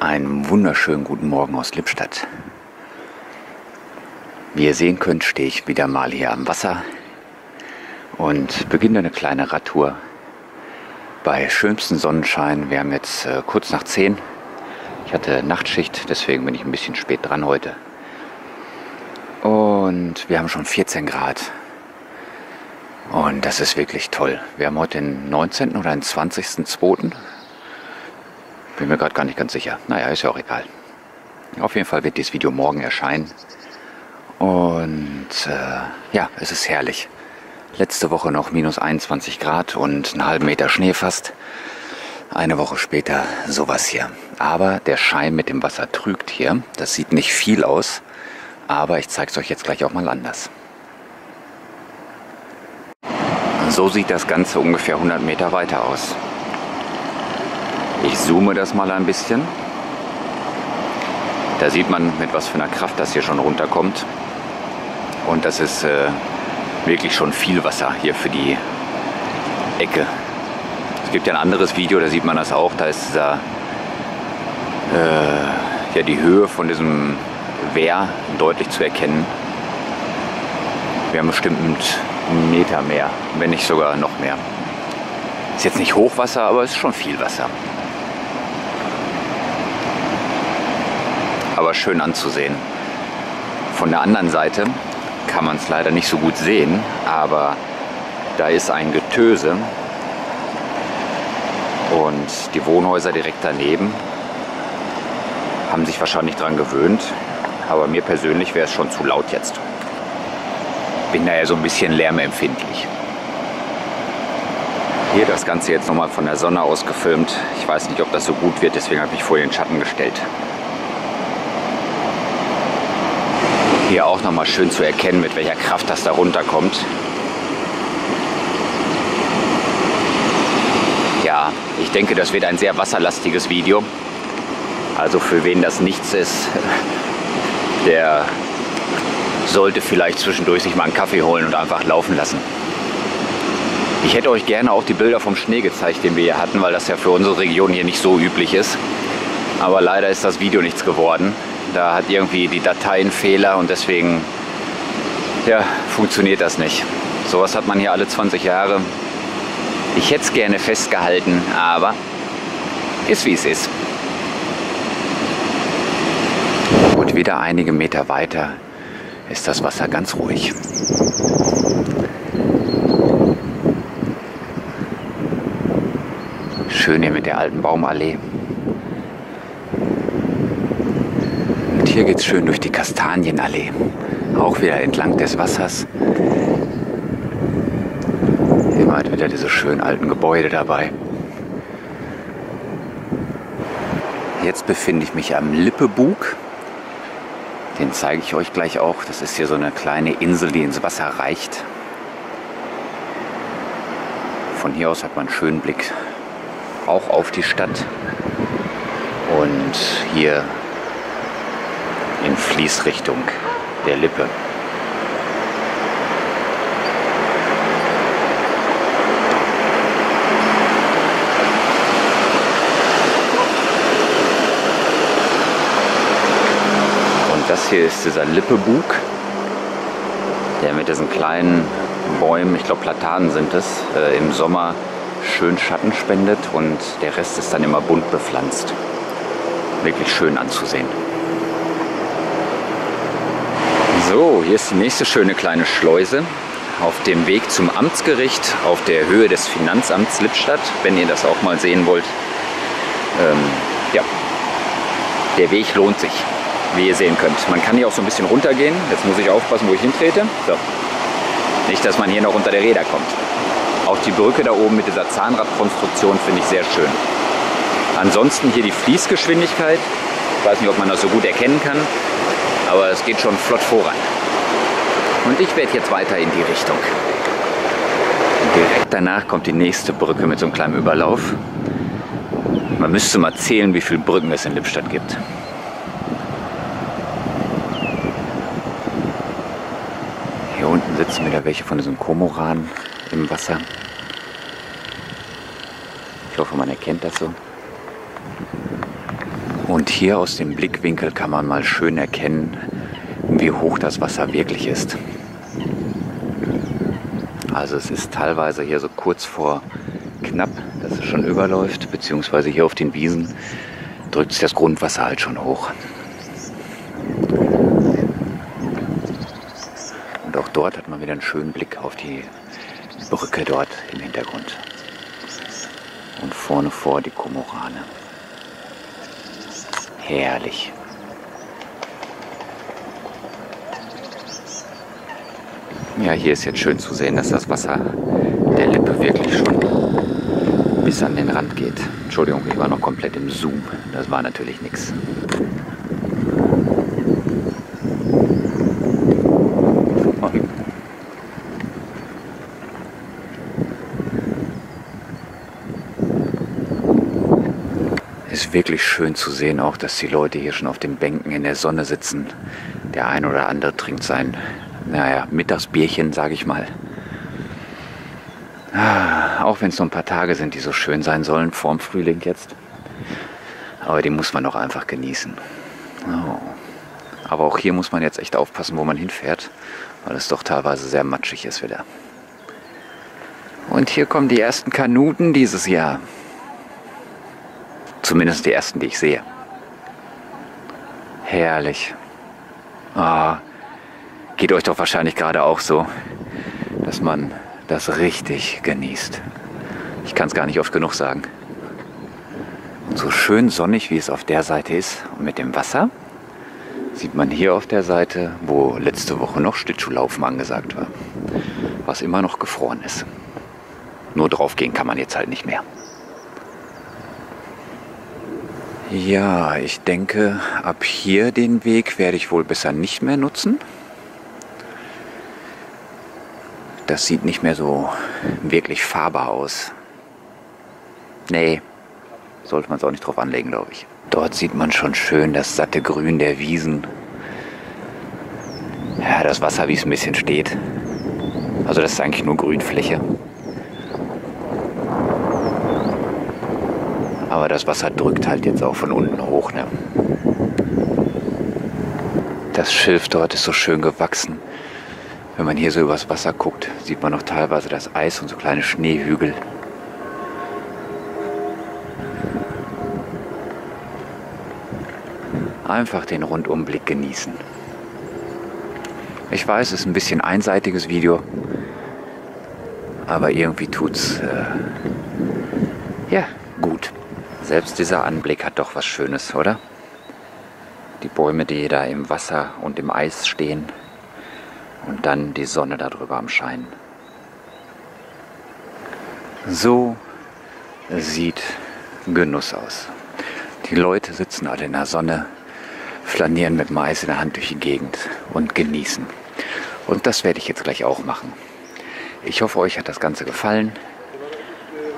Einen wunderschönen guten Morgen aus Lippstadt. Wie ihr sehen könnt, stehe ich wieder mal hier am Wasser und beginne eine kleine Radtour bei schönstem Sonnenschein. Wir haben jetzt äh, kurz nach 10. Ich hatte Nachtschicht, deswegen bin ich ein bisschen spät dran heute. Und wir haben schon 14 Grad. Und das ist wirklich toll. Wir haben heute den 19. oder den 20.02. Bin mir gerade gar nicht ganz sicher. Naja, ist ja auch egal. Auf jeden Fall wird dieses Video morgen erscheinen. Und äh, ja, es ist herrlich. Letzte Woche noch minus 21 Grad und einen halben Meter Schnee fast. Eine Woche später sowas hier. Aber der Schein mit dem Wasser trügt hier. Das sieht nicht viel aus. Aber ich zeige es euch jetzt gleich auch mal anders. So sieht das Ganze ungefähr 100 Meter weiter aus. Ich zoome das mal ein bisschen. Da sieht man, mit was für einer Kraft das hier schon runterkommt. Und das ist äh, wirklich schon viel Wasser hier für die Ecke. Es gibt ja ein anderes Video, da sieht man das auch. Da ist dieser, äh, ja, die Höhe von diesem Wehr deutlich zu erkennen. Wir haben bestimmt einen Meter mehr, wenn nicht sogar noch mehr. Ist jetzt nicht Hochwasser, aber es ist schon viel Wasser. Aber schön anzusehen. Von der anderen Seite kann man es leider nicht so gut sehen, aber da ist ein Getöse und die Wohnhäuser direkt daneben haben sich wahrscheinlich daran gewöhnt, aber mir persönlich wäre es schon zu laut jetzt. Bin da ja so ein bisschen lärmempfindlich. Hier das Ganze jetzt nochmal von der Sonne aus gefilmt. Ich weiß nicht, ob das so gut wird, deswegen habe ich vor den Schatten gestellt. Hier auch nochmal schön zu erkennen, mit welcher Kraft das da runterkommt. Ja, ich denke, das wird ein sehr wasserlastiges Video. Also für wen das nichts ist, der sollte vielleicht zwischendurch sich mal einen Kaffee holen und einfach laufen lassen. Ich hätte euch gerne auch die Bilder vom Schnee gezeigt, den wir hier hatten, weil das ja für unsere Region hier nicht so üblich ist. Aber leider ist das Video nichts geworden. Da hat irgendwie die Datei einen Fehler und deswegen ja, funktioniert das nicht. Sowas hat man hier alle 20 Jahre. Ich hätte es gerne festgehalten, aber ist wie es ist. Und wieder einige Meter weiter ist das Wasser ganz ruhig. Schön hier mit der alten Baumallee. Hier geht es schön durch die Kastanienallee. Auch wieder entlang des Wassers. Immer wieder diese schönen alten Gebäude dabei. Jetzt befinde ich mich am Lippebug. Den zeige ich euch gleich auch. Das ist hier so eine kleine Insel, die ins Wasser reicht. Von hier aus hat man einen schönen Blick auch auf die Stadt. Und hier in Fließrichtung der Lippe. Das hier ist dieser Lippebug, der mit diesen kleinen Bäumen, ich glaube Platanen sind es, äh, im Sommer schön Schatten spendet und der Rest ist dann immer bunt bepflanzt. Wirklich schön anzusehen. So, hier ist die nächste schöne kleine Schleuse auf dem Weg zum Amtsgericht auf der Höhe des Finanzamts Lippstadt, wenn ihr das auch mal sehen wollt. Ähm, ja, der Weg lohnt sich wie ihr sehen könnt. Man kann hier auch so ein bisschen runtergehen. Jetzt muss ich aufpassen, wo ich hintrete. So. Nicht, dass man hier noch unter der Räder kommt. Auch die Brücke da oben mit dieser Zahnradkonstruktion finde ich sehr schön. Ansonsten hier die Fließgeschwindigkeit. Ich weiß nicht, ob man das so gut erkennen kann, aber es geht schon flott voran. Und ich werde jetzt weiter in die Richtung. Direkt danach kommt die nächste Brücke mit so einem kleinen Überlauf. Man müsste mal zählen, wie viele Brücken es in Lippstadt gibt. sitzen wieder welche von diesen Komoranen im Wasser. Ich hoffe, man erkennt das so. Und hier aus dem Blickwinkel kann man mal schön erkennen, wie hoch das Wasser wirklich ist. Also es ist teilweise hier so kurz vor knapp, dass es schon überläuft, beziehungsweise hier auf den Wiesen drückt sich das Grundwasser halt schon hoch. Und auch dort hat man wieder einen schönen Blick auf die Brücke dort im Hintergrund. Und vorne vor die Komorane. Herrlich. Ja, hier ist jetzt schön zu sehen, dass das Wasser der Lippe wirklich schon bis an den Rand geht. Entschuldigung, ich war noch komplett im Zoom. Das war natürlich nichts. Ist wirklich schön zu sehen, auch dass die Leute hier schon auf den Bänken in der Sonne sitzen. Der ein oder andere trinkt sein, naja, Mittagsbierchen, sage ich mal. Ah, auch wenn es nur ein paar Tage sind, die so schön sein sollen, vorm Frühling jetzt. Aber die muss man doch einfach genießen. Oh. Aber auch hier muss man jetzt echt aufpassen, wo man hinfährt, weil es doch teilweise sehr matschig ist wieder. Und hier kommen die ersten Kanuten dieses Jahr. Zumindest die ersten, die ich sehe. Herrlich. Ah, geht euch doch wahrscheinlich gerade auch so, dass man das richtig genießt. Ich kann es gar nicht oft genug sagen. Und so schön sonnig, wie es auf der Seite ist und mit dem Wasser, sieht man hier auf der Seite, wo letzte Woche noch Schlittschuhlaufen angesagt war, was immer noch gefroren ist. Nur draufgehen kann man jetzt halt nicht mehr. Ja, ich denke, ab hier den Weg werde ich wohl besser nicht mehr nutzen. Das sieht nicht mehr so wirklich fahrbar aus. Nee, sollte man es auch nicht drauf anlegen, glaube ich. Dort sieht man schon schön das satte Grün der Wiesen. Ja, das Wasser, wie es ein bisschen steht. Also das ist eigentlich nur Grünfläche. Aber das Wasser drückt halt jetzt auch von unten hoch. Ne? Das Schilf dort ist so schön gewachsen. Wenn man hier so übers Wasser guckt, sieht man noch teilweise das Eis und so kleine Schneehügel. Einfach den Rundumblick genießen. Ich weiß, es ist ein bisschen einseitiges Video, aber irgendwie tut's äh, ja gut. Selbst dieser Anblick hat doch was Schönes, oder? Die Bäume, die da im Wasser und im Eis stehen, und dann die Sonne darüber am Scheinen. So sieht Genuss aus. Die Leute sitzen alle in der Sonne, flanieren mit Mais in der Hand durch die Gegend und genießen. Und das werde ich jetzt gleich auch machen. Ich hoffe, euch hat das Ganze gefallen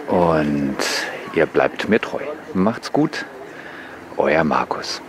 und ihr bleibt mir treu. Macht's gut, euer Markus.